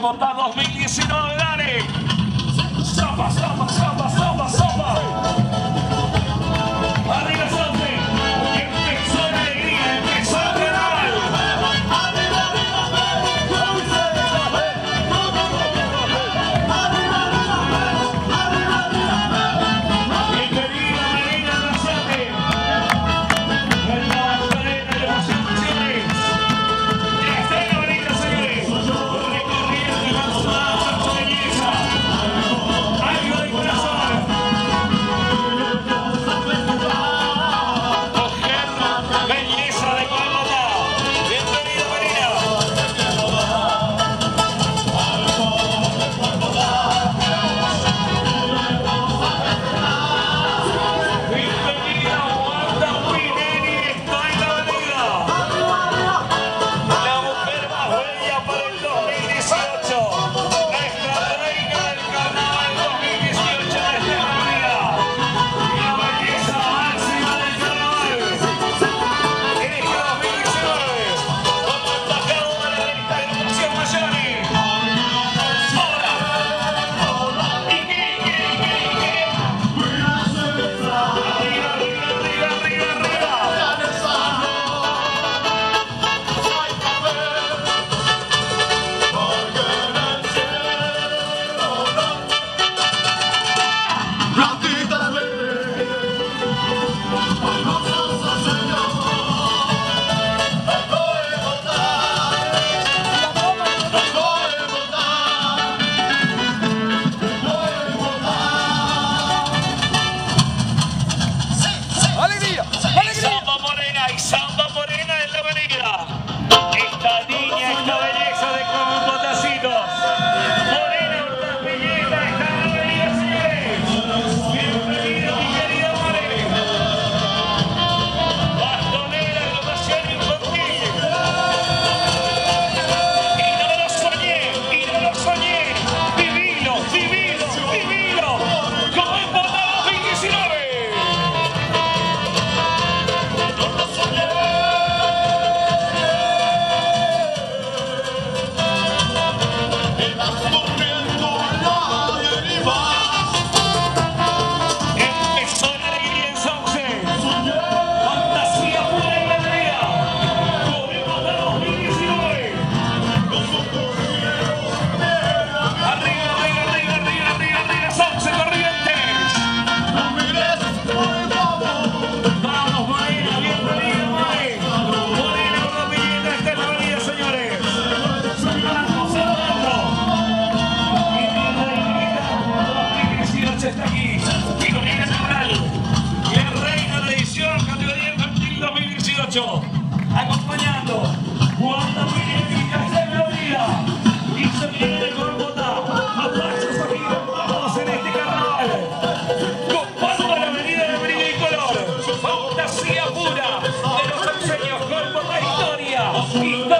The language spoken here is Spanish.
Coimota 2019, She's